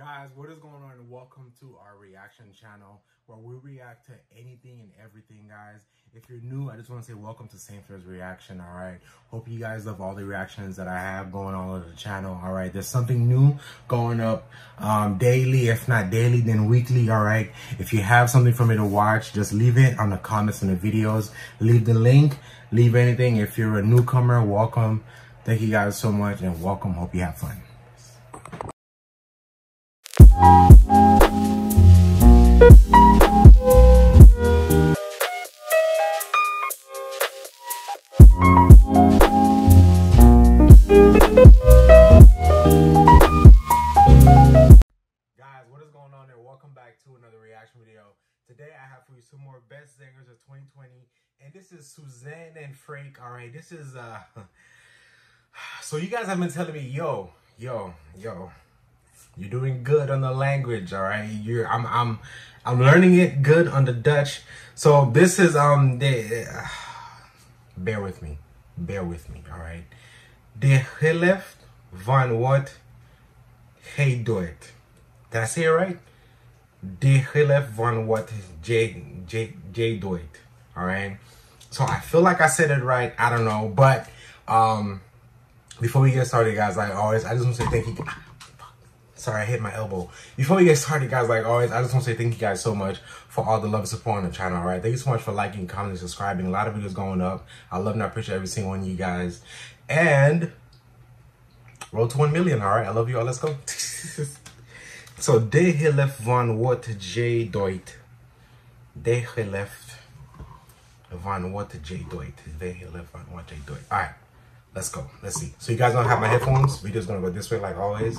Guys, what is going on? Welcome to our reaction channel where we react to anything and everything, guys. If you're new, I just want to say welcome to Saint Fleur's Reaction, all right? Hope you guys love all the reactions that I have going on the channel, all right? There's something new going up um, daily, if not daily, then weekly, all right? If you have something for me to watch, just leave it on the comments and the videos. Leave the link, leave anything. If you're a newcomer, welcome. Thank you guys so much and welcome. Hope you have fun. Suzan and Frank. All right, this is uh. So you guys have been telling me, yo, yo, yo, you're doing good on the language. All right, you're I'm I'm I'm learning it good on the Dutch. So this is um the. Uh, bear with me, bear with me. All right, de helft van wat gij doet. Did I say it right? de helft van wat Jay, Jay, Jay doet. All right. So I feel like I said it right. I don't know. But um, before we get started, guys, like always, I just want to say thank you. Sorry, I hit my elbow. Before we get started, guys, like always, I just want to say thank you guys so much for all the love and support on the channel, all right? Thank you so much for liking, commenting, subscribing. A lot of videos going up. I love and I appreciate every single one of you guys. And roll to 1 million, all right? I love you all. Let's go. So de helft van wat J doet. De helft van wat J doet. De helft van wat J doet. Alright, let's go. Let's see. So you guys don't have my headphones. Video's gonna go this way like always.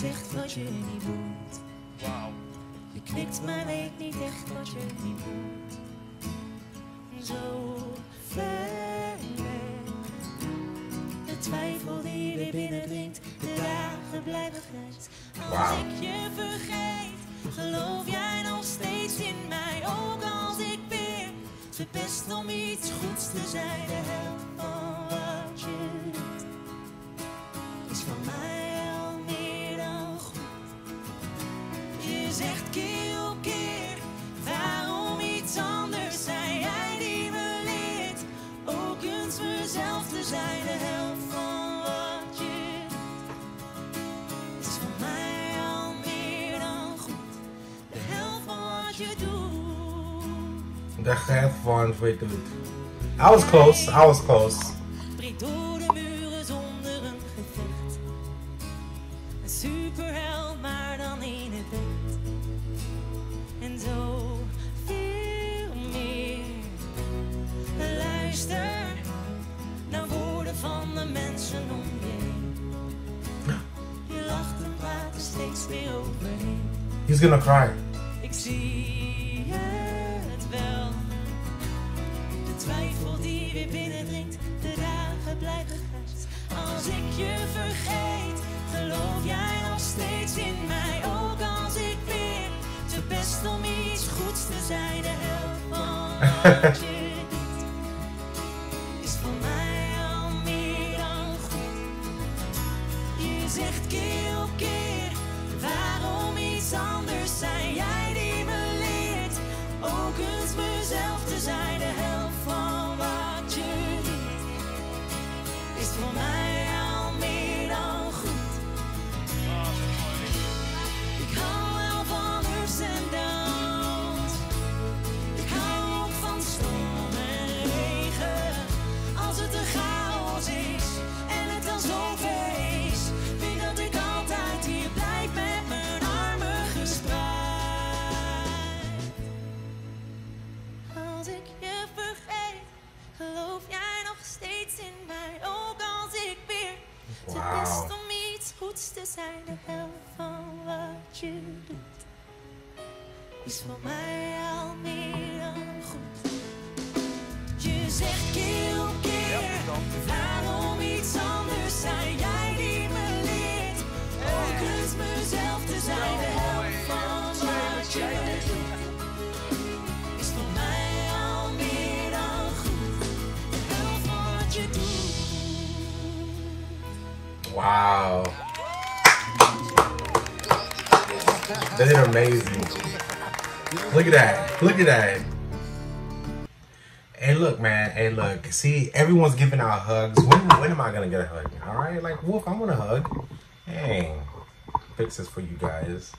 zegt wat je niet voelt. Wauw. Je knikt maar weet niet echt wat je niet voelt. Zo ver De twijfel die weer binnendringt. De dagen blijven grijs. Als ik je vergeet, geloof jij nog steeds in mij. Ook als ik best om iets goeds te zijn. De je doet. The half one way to it. I was close. I was close. door de muren zonder een gevecht. Een superheld, maar dan in het bed. En zo veel meer. Luister naar woorden van de mensen om je heen. Je lacht en praat er steeds weer overheen. He's gonna cry. Ik zie blijven grijs. Als ik je vergeet, geloof jij nog steeds in mij. Ook als ik weer te best om iets goeds te zijn, de helft van zijn de helft van wat je doet. Is voor mij al meer dan goed. Je zegt keer op keer, waarom iets anders zijn jij die me leert. Ook eens mezelf te zijn, de helft van wat je doet. Is voor mij al meer dan goed, de helft van wat je doet. Wow. They did amazing. Look at that. Look at that. Hey, look, man. Hey, look. See, everyone's giving out hugs. When, when am I going to get a hug? All right? Like, Wolf, I want a hug. Dang. Fix this for you guys.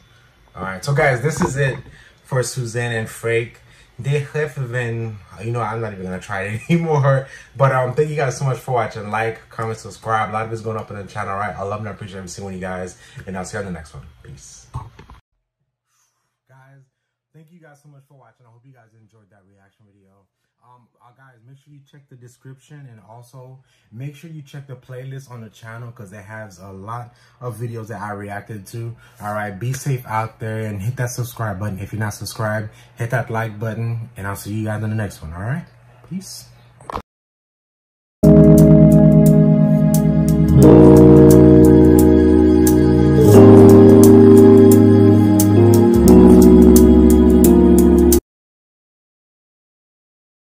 All right. So, guys, this is it for Suzan and Freek. They have been, you know, I'm not even gonna try it anymore. But um, thank you guys so much for watching. Like, comment, subscribe. A lot of it's going up on the channel, right? I love and appreciate every single one of you guys. And I'll see you on the next one. Peace. Thank you guys so much for watching. I hope you guys enjoyed that reaction video. Um, uh, guys, make sure you check the description and also make sure you check the playlist on the channel because it has a lot of videos that I reacted to. All right, be safe out there and hit that subscribe button. If you're not subscribed, hit that like button and I'll see you guys in the next one. All right, peace.